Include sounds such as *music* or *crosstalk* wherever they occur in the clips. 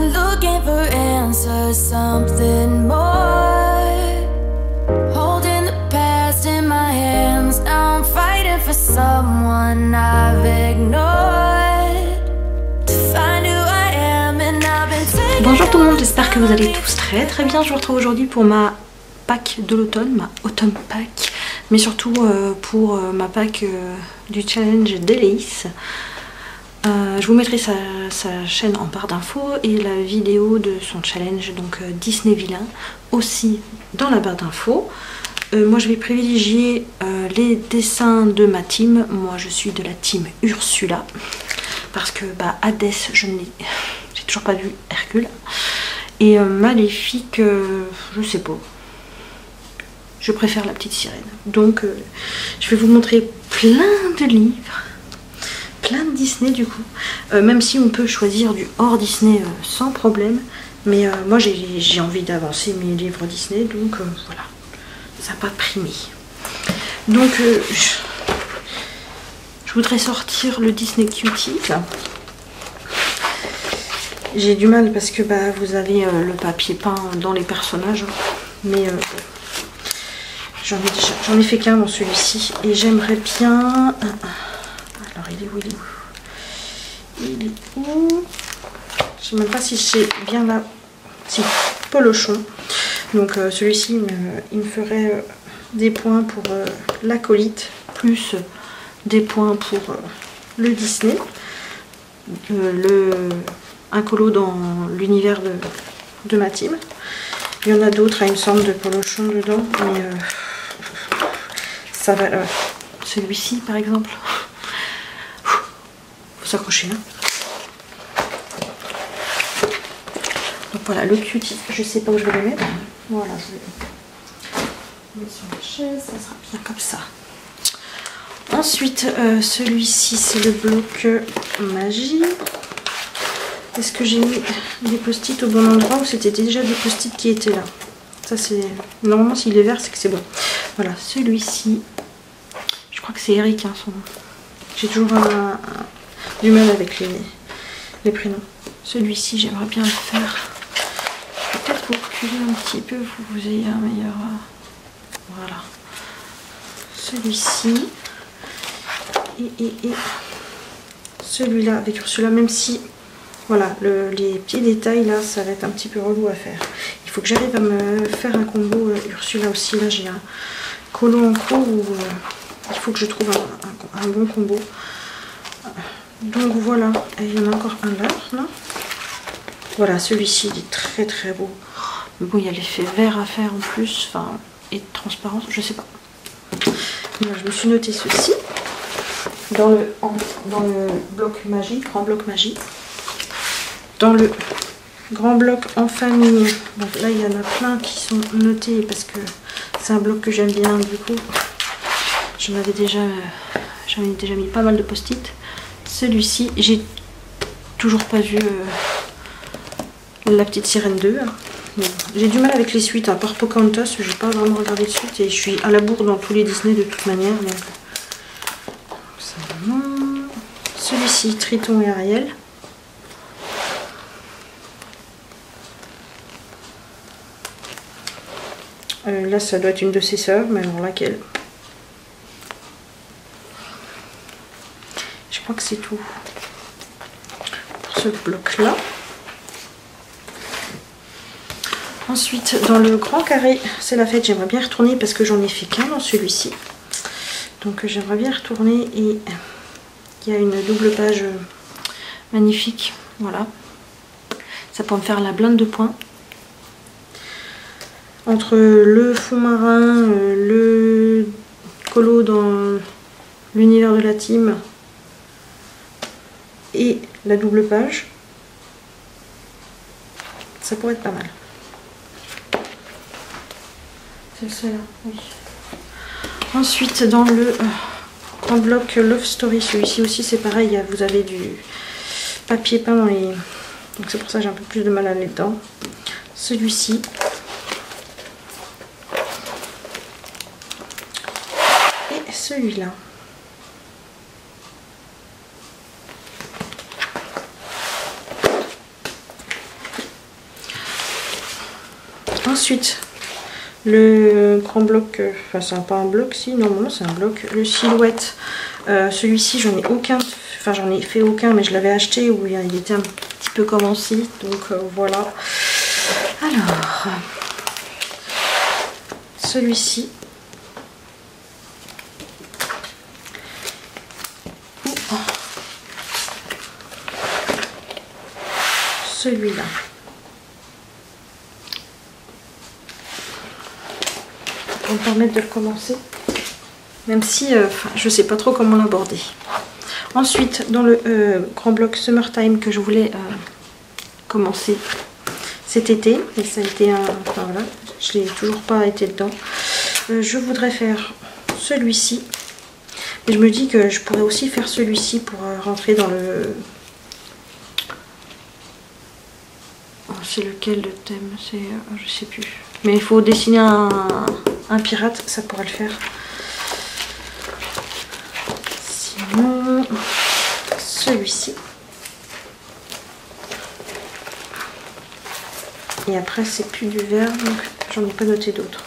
been looking for answers, something more. Holding the past in my hands, now I'm fighting for someone I've ignored. To find who I am, and I've been Bonjour tout le monde, j'espère que vous allez tous très très bien. Je vous retrouve aujourd'hui pour ma pack de l'automne, ma autumn pack, mais surtout euh, pour euh, ma pack euh, du challenge d'Elaïs. Euh, je vous mettrai sa, chaîne en barre d'infos et la vidéo de son challenge, donc euh, Disney Villain, aussi dans la barre d'infos. Euh, moi je vais privilégier les dessins de ma team. Moi je suis de la team Ursula. Parce que bah Hadès, je n'ai *laughs* toujours pas vu Hercule. Et Maléfique, je sais pas. Je préfère la petite sirène. Donc je vais vous montrer plein de livres. De Disney du coup. Euh, même si on peut choisir du hors Disney euh, sans problème. Mais euh, moi j'ai envie d'avancer mes livres Disney. Donc voilà. Ça n'a pas primé. Donc je, voudrais sortir le Disney Cutie. J'ai du mal parce que bah, vous avez le papier peint dans les personnages. hein. Mais j'en ai, ai fait qu'un dans celui-ci. Et j'aimerais bien... Alors il est où Il est où Il est où Je sais même pas si c'est bien là. Si, Polochon. Donc euh, celui-ci, il me, ferait euh, des points pour euh, l'acolyte, plus des points pour le Disney. Le, un colo dans l'univers de, ma team. Il y en a d'autres, il me semble, de Polochon dedans. Mais ça va... Celui-ci, par exemple. S'accrocher, hein. Donc voilà, le cutie, je sais pas où je vais le mettre. Voilà, je vais le mettre sur la chaise, ça sera bien comme ça. Ensuite, euh, celui-ci, c'est le bloc euh, magie. Est-ce que j'ai mis des post-it au bon endroit ou c'était déjà des post-it qui étaient là? Ça, c'est. Normalement, s'il est vert, c'est que c'est bon. Voilà, celui-ci. Je crois que c'est Eric, hein, son. J'ai toujours un- du mal avec les, les prénoms. Celui-ci, j'aimerais bien le faire. Peut-être reculer un petit peu pour vous ayez un meilleur. euh, Voilà. Celui-ci. Et, et, et celui-là avec Ursula, même si voilà, le- les petits détails là, ça va être un petit peu relou à faire. Il faut que j'arrive à me faire un combo euh, Ursula aussi. Là, j'ai un colo en cours où euh, il faut que je trouve un bon combo. Donc voilà, il y en a encore un là, là. Voilà, celui-ci il est très très beau. Mais bon, il y a l'effet vert à faire en plus, enfin, et transparence, je sais pas. Je me suis noté ceci dans le, bloc magie, grand bloc magie. Dans le grand bloc en famille, donc là il y en a plein qui sont notés parce que c'est un bloc que j'aime bien du coup. J'en déjà, j'en ai déjà mis pas mal de post-it. Celui-ci, j'ai toujours pas vu euh, la petite sirène 2. hein. J'ai du mal avec les suites, à part Pocahontas, j'ai pas vraiment regardé de suite et je suis à la bourre dans tous les Disney de toute manière. Celui-ci, Triton et Ariel. Euh, là, ça doit être une de ses sœurs, mais alors laquelle? Crois que c'est tout pour ce bloc-là. Ensuite, dans le grand carré, c'est la fête. J'aimerais bien retourner parce que j'en ai fait qu'un dans celui-ci. Donc, j'aimerais bien retourner et il y a une double page magnifique. Voilà. Ça peut me faire la blinde de points. Entre le fond marin, euh, le colo dans l'univers de la team et la double page, ça pourrait être pas mal. Celle-là, oui. Ensuite, dans le euh, grand bloc Love Story, celui-ci aussi c'est pareil, a- vous avez du papier peint dans les... Donc c'est pour ça que j'ai un peu plus de mal à aller dedans. Celui-ci. Et celui-là. Ensuite, le grand bloc, euh, enfin c'est pas un bloc, si, normalement c'est un bloc, le silhouette. Euh, celui-ci, j'en ai aucun, enfin j'en ai fait aucun, mais je l'avais acheté où il était un petit peu commencé, donc euh, voilà. Alors, celui-ci. Celui-là. Pour me permettre de le commencer. Même si euh, je sais pas trop comment l'aborder. Ensuite, dans le euh, grand bloc Summertime que je voulais euh, commencer cet été, et ça a été un. Enfin voilà, je n'ai toujours pas été dedans. je voudrais faire celui-ci. Et je me dis que je pourrais aussi faire celui-ci pour rentrer dans le. Oh, c'est lequel le thème? C'est. je sais plus. Mais il faut dessiner un, un pirate, ça pourrait le faire. celui-ci. Et après, c'est plus du vert, donc j'en ai pas noté d'autres.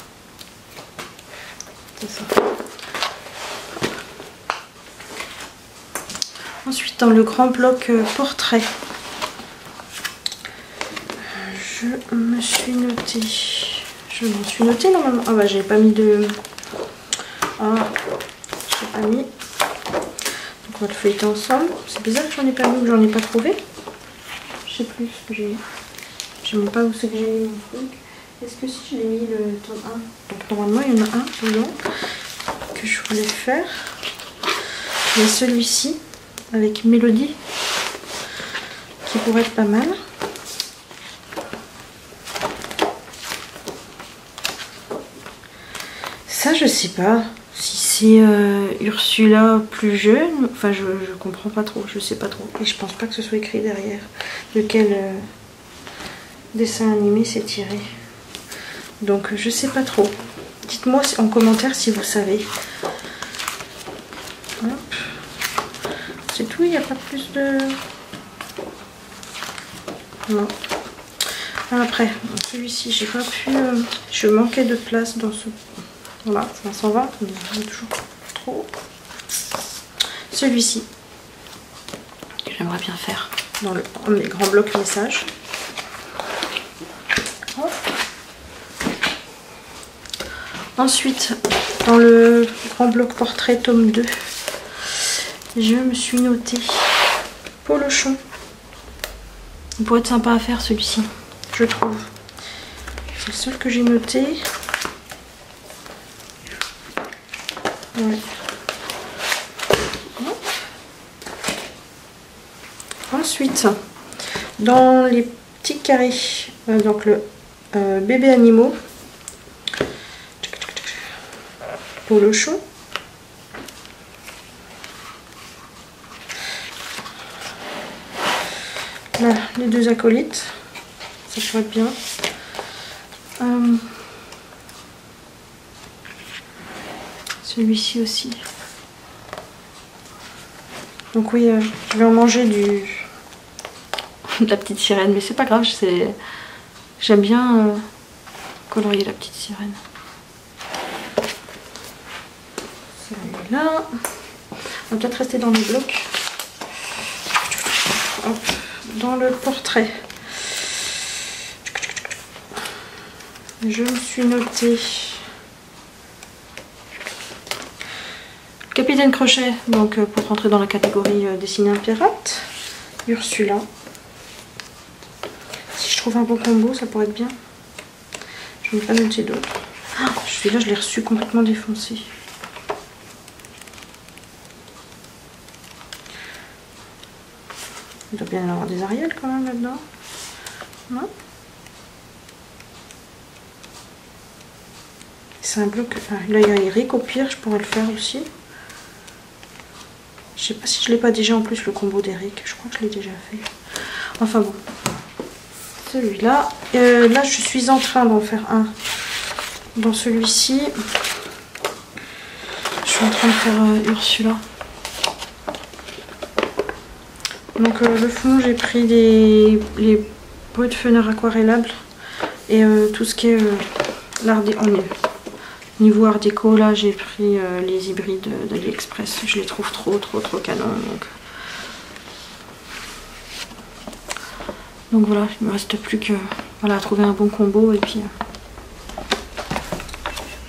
Ensuite, dans le grand bloc euh, portrait, je me suis noté. Je m'en suis noté normalement. Ah bah, j'ai pas mis de. Ah, j'ai pas mis on va le feuilleter ensemble. C'est bizarre que j'en ai pas mis, j'en ai pas trouvé. Je sais plus ce que j'ai. Je sais même pas où c'est que j'ai mis mon truc. Est-ce que si je l'ai mis le tome 1 Donc normalement il y en a un dedans que je voulais faire. Il y a celui-ci avec Mélodie qui pourrait être pas mal. Ça je sais pas c'est euh, Ursula plus jeune. Enfin, je, comprends pas trop, je sais pas trop. Et je pense pas que ce soit écrit derrière de quel euh, dessin animé c'est tiré. Donc, je sais pas trop. Dites-moi en commentaire si vous savez. C'est tout, il n'y a pas plus de... Non. Après, celui-ci, j'ai pas pu... Euh, je manquais de place dans ce voilà, ça s'en va, mais toujours trop. Celui-ci, j'aimerais bien faire dans le, les grands blocs messages. Ensuite, dans le grand bloc portrait tome 2, je me suis noté Polochon. Il pourrait être sympa à faire celui-ci, je trouve. C'est le seul que j'ai noté. Ensuite, dans les petits carrés, euh, donc le euh, bébé animaux, polochon. Là, les deux acolytes, ça pourrait être bien. Euh, Celui-ci aussi. Donc oui, euh, je vais en manger du *laughs* de la petite sirène, mais c'est pas grave, j'aime bien euh, colorier la petite sirène. Celui-là. On va peut-être rester dans les blocs. Dans le portrait. Je me suis noté Capitaine Crochet, donc euh, pour rentrer dans la catégorie euh, dessiner un pirate. Ursula. Si je trouve un beau combo, ça pourrait être bien. Je n'ai pas noté d'autres. Ah, celui-là, je l'ai reçu complètement défoncé. Il doit bien y avoir des ariels quand même là-dedans. C'est un bloc. là, il y a Eric. Au pire, je pourrais le faire aussi. Je sais pas si je l'ai pas déjà en plus le combo d'Eric. Je crois que je l'ai déjà fait. Enfin bon. Celui-là. Euh, là, je suis en train d'en faire un dans celui-ci. Je suis en train de faire euh, Ursula. Donc euh, le fond, j'ai pris des, les bruits de fenêtre aquarellables Et tout ce qui est l'art oh, Niveau art déco, là j'ai pris euh, les hybrides d'AliExpress. Je les trouve trop trop trop canon. Donc, voilà, il me reste plus que voilà, trouver un bon combo et puis euh,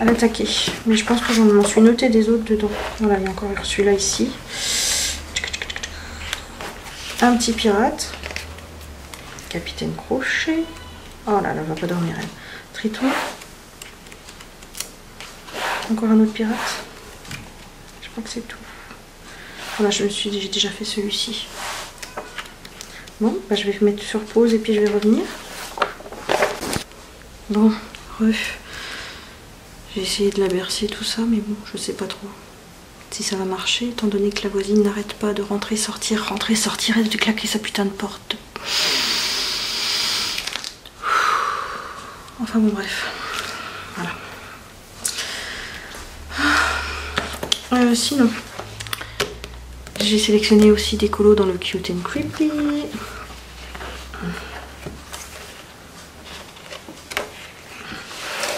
à l'attaquer. Mais je pense que j'en m'en suis noté des autres dedans. Voilà, il y a encore celui-là ici. Un petit pirate. Capitaine Crochet. Oh là là, elle va pas dormir elle. Triton. Encore un autre pirate. Je crois que c'est tout. Voilà, je me suis j'ai déjà fait celui-ci. Bon, bah, je vais mettre sur pause et puis je vais revenir. Bon, ref. J'ai essayé de la bercer tout ça, mais bon, je sais pas trop si ça va marcher, étant donné que la voisine n'arrête pas de rentrer, sortir, rentrer, sortir et de claquer sa putain de porte. Enfin bon, bref. Voilà. Sinon, j'ai sélectionné aussi des colos dans le Cute and Creepy.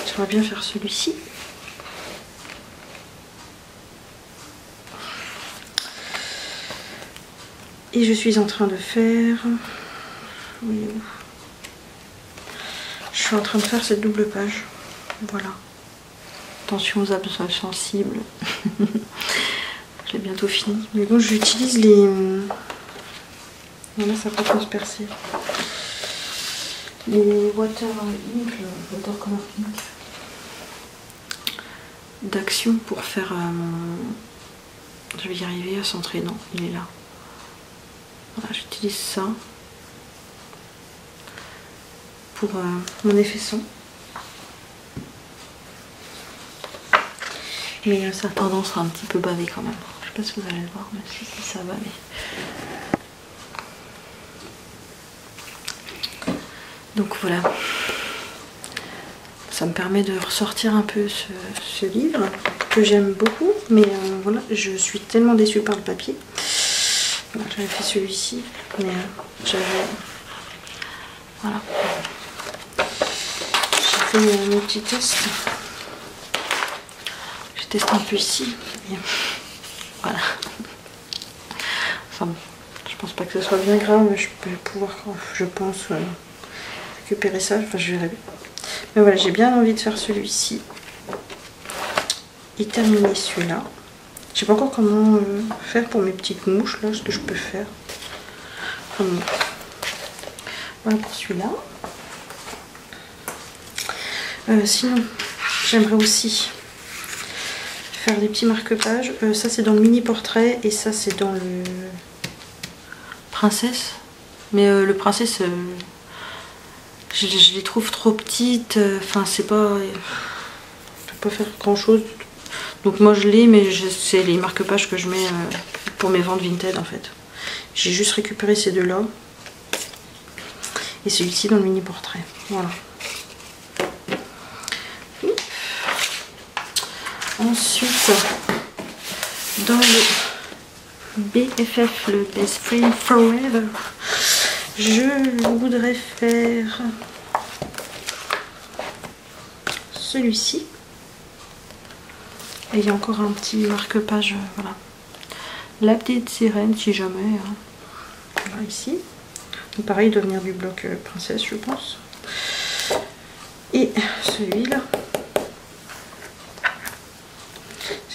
J'aimerais bien faire celui-ci. Et je suis en train de faire... Où Je suis en train de faire cette double page. Voilà. Attention aux abdos sensibles. *laughs* je l'ai bientôt fini. Mais bon, j'utilise les... Voilà, ça peut transpercer. Les water ink, le watercolor ink d'action pour faire... euh, Je vais y arriver à centrer. Non, il est là. Voilà, j'utilise ça pour euh, mon effet son. Mais euh, ça a tendance à un petit peu baver quand même. Je sais pas si vous allez le voir, mais si, ça va. Mais... Donc voilà. Ça me permet de ressortir un peu ce, livre que j'aime beaucoup. Mais euh, voilà, je suis tellement déçue par le papier. J'avais fait celui-ci, mais euh, j'avais... Voilà. J'ai fait mes petits tests. Je ici. Voilà. Enfin, je pense pas que ce soit bien grave, mais je peux pouvoir, je pense, euh, récupérer ça. Enfin, je verrai bien. Mais voilà, j'ai bien envie de faire celui-ci. Et terminer celui-là. Je sais pas encore comment euh, faire pour mes petites mouches, là, ce que je peux faire. Hum. Voilà pour celui-là. Euh, sinon, j'aimerais aussi faire des petits marque-pages. Euh, ça, c'est dans le mini-portrait et ça, c'est dans le princesse. Mais euh, le princesse, euh, je, les trouve trop petites. Enfin, c'est pas... Je peux pas faire grand-chose. Donc moi, je l'ai, mais c'est les marque-pages que je mets pour mes ventes Vinted, en fait. J'ai juste récupéré ces deux-là. Et celui-ci dans le mini-portrait. Voilà. Ensuite, dans le BFF, le Best Friend Forever, je voudrais faire celui-ci. Et il y a encore un petit marque-page, euh, voilà. La petite sirène, si jamais. hein. Voilà, ici. Donc pareil, il doit venir du bloc euh, princesse, je pense. Et celui-là.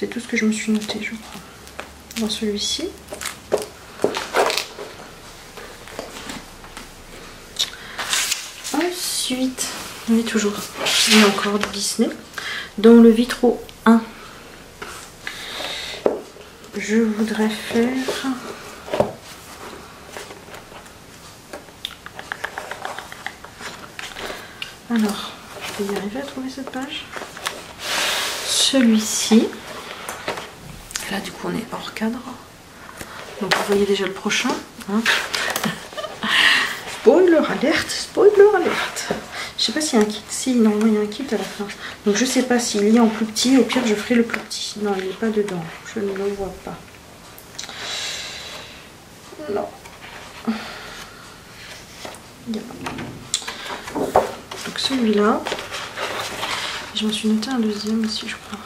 C'est tout ce que je me suis noté, je crois. Dans celui-ci. Ensuite, on est toujours. Y a encore du Disney. Dans le vitro 1, je voudrais faire. Alors, je vais y arriver à trouver cette page. Celui-ci. Là, du coup, on est hors cadre. Donc, vous voyez déjà le prochain. hein. *laughs* spoiler alerte, spoiler alerte. Je sais pas s'il y a un kit. Si, normalement, il y a un kit à la fin. Donc, je sais pas s'il y a en plus petit. Au pire, je ferai le plus petit. Non, il n'est pas dedans. Je ne le vois pas. Non. Donc celui-là. Je m'en suis noté un deuxième aussi, je crois.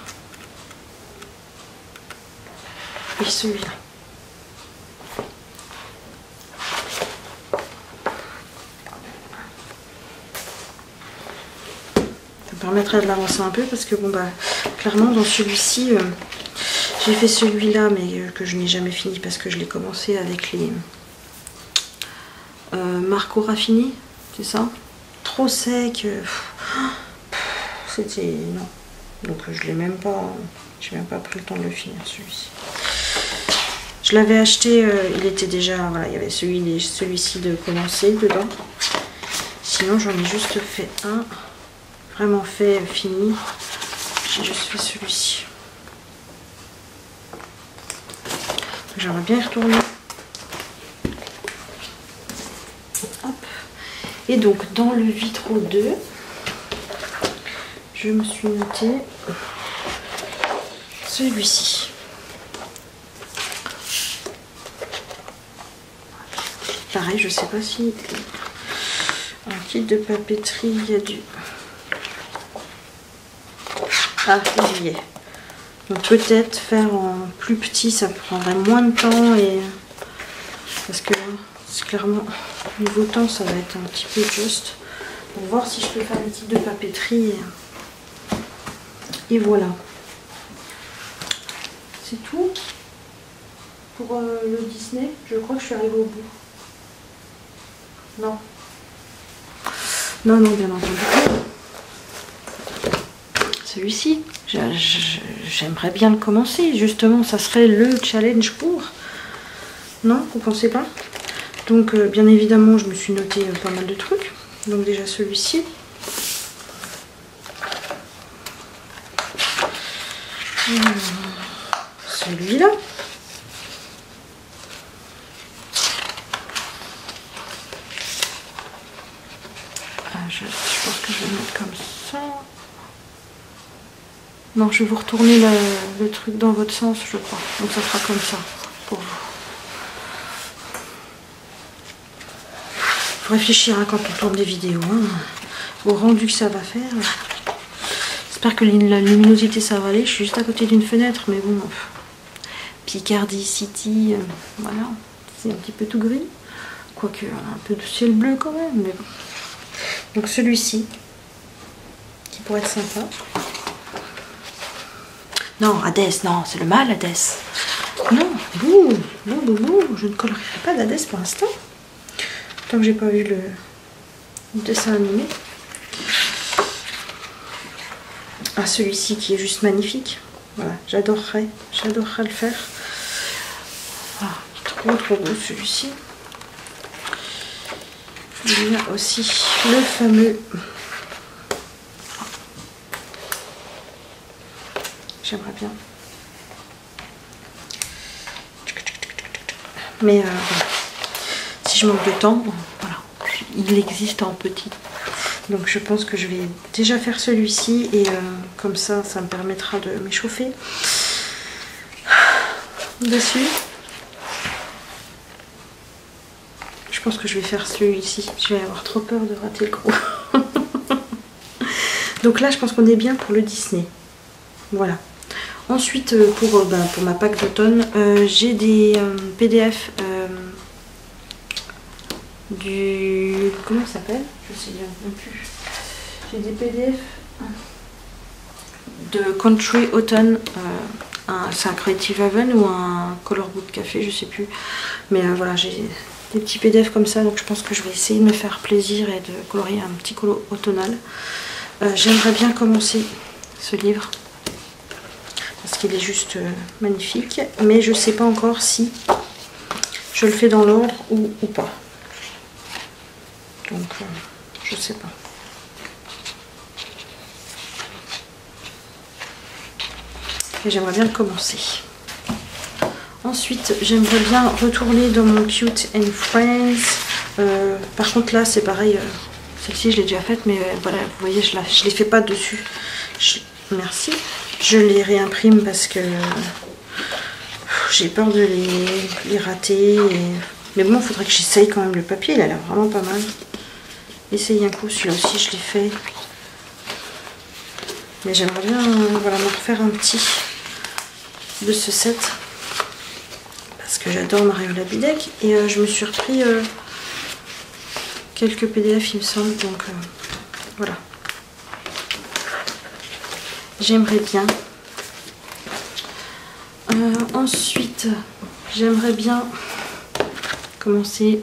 Oui, celui-là. Ça permettrait de l'avancer un peu parce que bon bah clairement dans celui-ci euh, j'ai fait celui-là mais euh, que je n'ai jamais fini parce que je l'ai commencé avec les euh, Marco Raffini, c'est ça? Trop sec. C'était. Non. Donc je l'ai même pas. J'ai même pas pris le temps de le finir celui-ci. Je l'avais acheté, il était déjà. Voilà, il y avait celui, celui-ci de commencer dedans. Sinon j'en ai juste fait un vraiment fait, fini. J'ai juste fait celui-ci. J'aimerais bien y retourner. Et donc dans le vitro 2, je me suis noté celui-ci. Pareil, je sais pas si un kit de papeterie, il y a du ah, il y est. Donc peut-être faire en plus petit, ça prendrait moins de temps et parce que clairement niveau temps ça va être un petit peu juste. Pour voir si je peux faire une type de papeterie et, voilà. C'est tout pour euh, le Disney. Je crois que je suis arrivée au bout. Non. Non, non, bien entendu celui-ci. J'aimerais bien le commencer. Justement, ça serait le challenge pour. Non, vous pensez pas? Donc, euh, bien évidemment, je me suis noté euh, pas mal de trucs. Donc déjà celui-ci. Celui-là. Je pense que je vais le mettre comme ça. Non, je vais vous retourner le, truc dans votre sens, je crois. Donc ça sera comme ça pour vous. Faut réfléchir hein, quand on tourne des vidéos. Hein, au rendu que ça va faire. J'espère que la luminosité ça va aller. Je suis juste à côté d'une fenêtre, mais bon. Picardie City, euh, voilà. C'est un petit peu tout gris. Quoique un peu de ciel bleu quand même, mais bon. Donc celui-ci, qui pourrait être sympa. Non, Hadès, non, c'est le mal, Hadès. Non, bouh, bouh, bouh, bouh, je ne colorerai pas d'Hadès pour l'instant. Tant que j'ai pas vu le dessin animé. Ah, celui-ci qui est juste magnifique. Voilà, j'adorerais, j'adorerais le faire. Ah, trop, trop beau celui-ci. Il y a aussi le fameux J'aimerais bien. Mais euh, si je manque de temps, voilà, il existe en petit. Donc je pense que je vais déjà faire celui-ci et euh, comme ça, ça me permettra de m'échauffer dessus. Je pense que je vais faire celui-ci. Je vais avoir trop peur de rater le gros. *laughs* Donc là, je pense qu'on est bien pour le Disney. Voilà. Ensuite, euh, pour, euh, bah, pour ma pack d'automne, euh, j'ai des PDF du... Comment ça s'appelle? Je sais bien plus. J'ai des PDF de Country Autumn. c'est un Creative Haven ou un Color Book Café, je sais plus. Mais voilà, j'ai des petits PDF comme ça, donc je pense que je vais essayer de me faire plaisir et de colorier un petit colo automnal. J'aimerais bien commencer ce livre parce qu'il est juste euh, magnifique. Mais je ne sais pas encore si je le fais dans l'ordre ou, pas. Donc, euh, je sais pas. Et j'aimerais bien le commencer. Ensuite, j'aimerais bien retourner dans mon Cute and Friends. Euh, par contre, là, c'est pareil. Celle-ci, je l'ai déjà faite, mais voilà, vous voyez, je ne les fais pas dessus. Merci. Je les réimprime parce que j'ai peur de les, rater. Mais bon, il faudrait que j'essaye quand même le papier. Il a l'air vraiment pas mal. essayé un coup. Celui-là aussi, je l'ai fait. Mais j'aimerais bien voilà, me refaire un petit de ce set. Parce que j'adore Mario Labidec. Et je me suis repris quelques PDF, il me semble. Donc voilà. J'aimerais bien. ensuite, j'aimerais bien commencer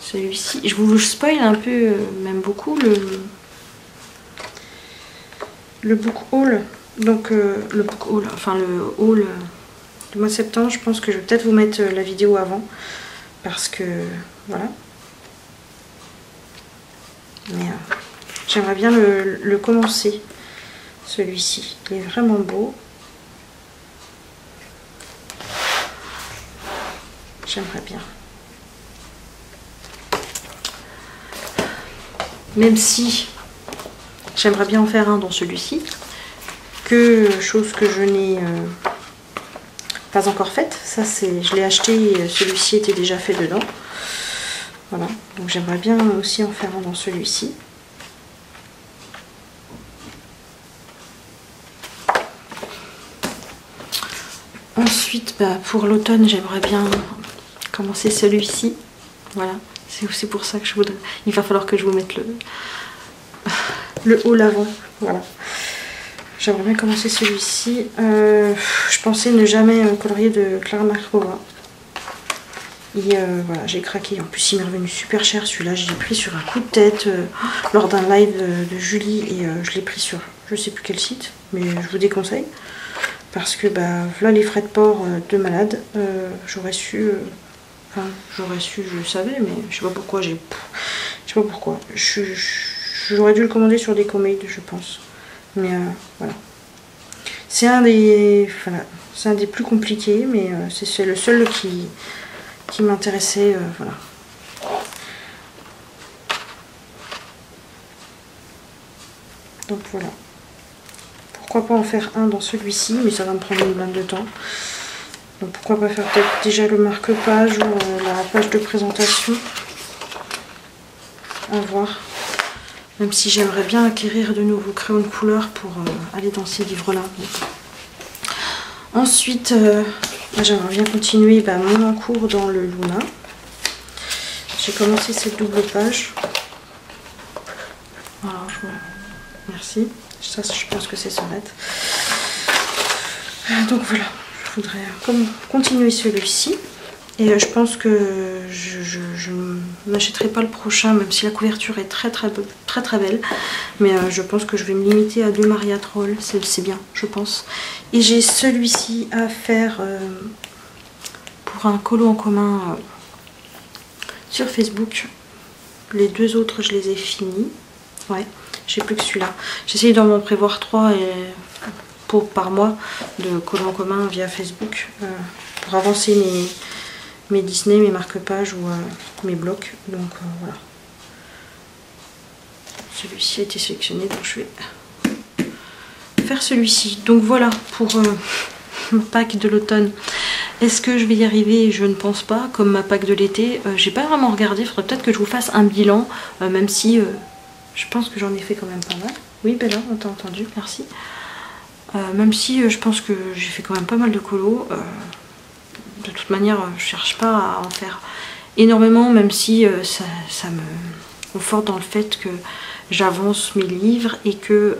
celui-ci. Je vous spoil un peu, euh, même beaucoup, le, le book haul. Donc euh, le book haul, enfin le haul du mois de septembre. Je pense que je vais peut-être vous mettre euh, la vidéo avant. Parce que voilà. Mais j'aimerais bien le, le commencer. Celui-ci. Il est vraiment beau. J'aimerais bien. Même si j'aimerais bien en faire un dans celui-ci, que chose que je n'ai euh, encore faite. Ça c'est, je l'ai acheté, celui-ci était déjà fait dedans. Voilà, donc j'aimerais bien aussi en faire un dans celui-ci. Ensuite, bah, pour l'automne, j'aimerais bien commencer celui-ci. Voilà, c'est aussi pour ça que je voudrais... Il va falloir que je vous mette le, le haut l'avant. Voilà. J'aimerais bien commencer celui-ci. Euh, je pensais ne jamais euh, colorier de Clara Markova. Et euh, voilà, j'ai craqué. En plus, il m'est revenu super cher celui-là. J'ai pris sur un coup de tête lors d'un live de, Julie et je l'ai pris sur je sais plus quel site, mais je vous déconseille. Parce que bah, là, les frais de port de malade, j'aurais su j'aurais su, je le savais, mais je sais pas pourquoi j'ai... Je sais pas pourquoi. J'aurais dû le commander sur des comètes, je pense. Mais euh, voilà. C'est un des... Voilà. Plus compliqués, mais euh, c'est le seul qui, qui m'intéressait. Euh, voilà. Donc voilà. Pourquoi pas en faire un dans celui-ci, mais ça va me prendre une blinde de temps. Donc pourquoi pas faire peut-être déjà le marque-page ou la page de présentation. À voir. Même si j'aimerais bien acquérir de nouveaux crayons de couleur pour euh, aller dans ces livres-là. Ensuite, euh, j'aimerais bien continuer bah, mon encours dans le Luna. J'ai commencé cette double page. Voilà, merci. Ça, je pense que c'est sonnette. Donc voilà, voudrais continuer celui-ci. Et euh, je pense que je, n'achèterai pas le prochain, même si la couverture est très très très très belle. Mais euh, je pense que je vais me limiter à deux Maria Troll, c'est bien, je pense. Et j'ai celui-ci à faire euh, pour un colo en commun sur Facebook. Les deux autres, je les ai finis. Ouais, j'ai plus que celui-là. J'ai essayé d'en prévoir trois par mois de colons commun via Facebook pour avancer mes, mes Disney, mes marque-pages ou euh, mes blocs. Donc euh, voilà. Celui-ci a été sélectionné, donc je vais faire celui-ci. Donc voilà pour *laughs* mon pack de l'automne. Est-ce que je vais y arriver? Je ne pense pas. Comme ma pack de l'été, j'ai pas vraiment regardé. Il faudrait peut-être que je vous fasse un bilan, même si je pense que j'en ai fait quand même pas mal. Oui, Bella, on t'a entendu, merci. Euh, même si euh, je pense que j'ai fait quand même pas mal de colos. Euh, de toute manière, je cherche pas à en faire énormément, même si ça, me conforte dans le fait que j'avance mes livres et que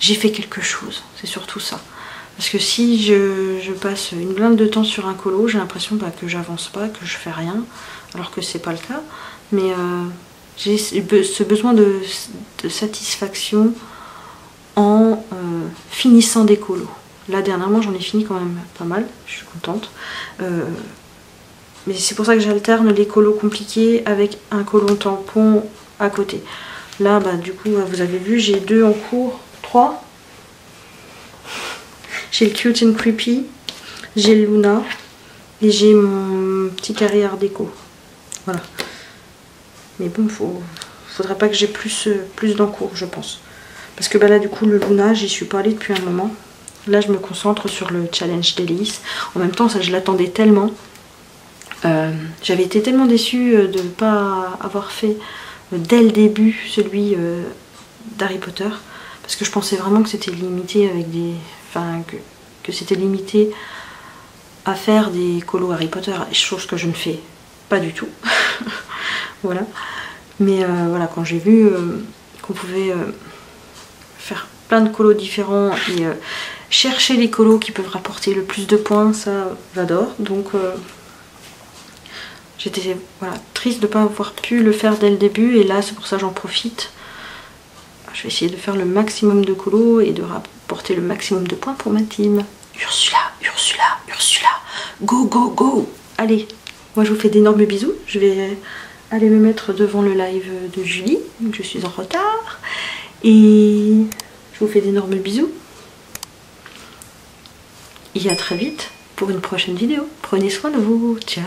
j'ai fait quelque chose. C'est surtout ça. Parce que si je, passe une blinde de temps sur un colo, j'ai l'impression bah, que j'avance pas, que je fais rien, alors que c'est pas le cas. Mais j'ai ce besoin de satisfaction en euh, finissant des colos. Là dernièrement j'en ai fini quand même pas mal, je suis contente. Euh, mais c'est pour ça que j'alterne les colos compliqués avec un colon tampon à côté. Là bah du coup vous avez vu j'ai deux en cours, trois. J'ai le Cute and Creepy, j'ai le Luna et j'ai mon petit carré art déco. Voilà. Mais bon, faut, faudrait pas que j'ai plus, euh, plus d'encours je pense. Parce que bah là du coup le Luna j'y suis pas allée depuis un moment. Là je me concentre sur le challenge d'Elise. En même temps ça je l'attendais tellement. Euh, J'avais été tellement déçue de ne pas avoir fait dès le début celui d'Harry Potter parce que je pensais vraiment que c'était limité avec des. Enfin, que, que c'était limité à faire des colos Harry Potter, chose que je ne fais pas du tout. *laughs* voilà. Mais euh, voilà, quand j'ai vu euh, qu'on pouvait euh, faire plein de colos différents et chercher les colos qui peuvent rapporter le plus de points, ça j'adore. Donc j'étais voilà, triste de ne pas avoir pu le faire dès le début et là c'est pour ça j'en profite. Je vais essayer de faire le maximum de colos et de rapporter le maximum de points pour ma team. Ursula, Ursula, Ursula, go, go, go Allez, moi je vous fais d'énormes bisous. Je vais aller me mettre devant le live de Julie. je suis en retard. Et je vous fais d'énormes bisous. Et à très vite pour une prochaine vidéo. Prenez soin de vous. Ciao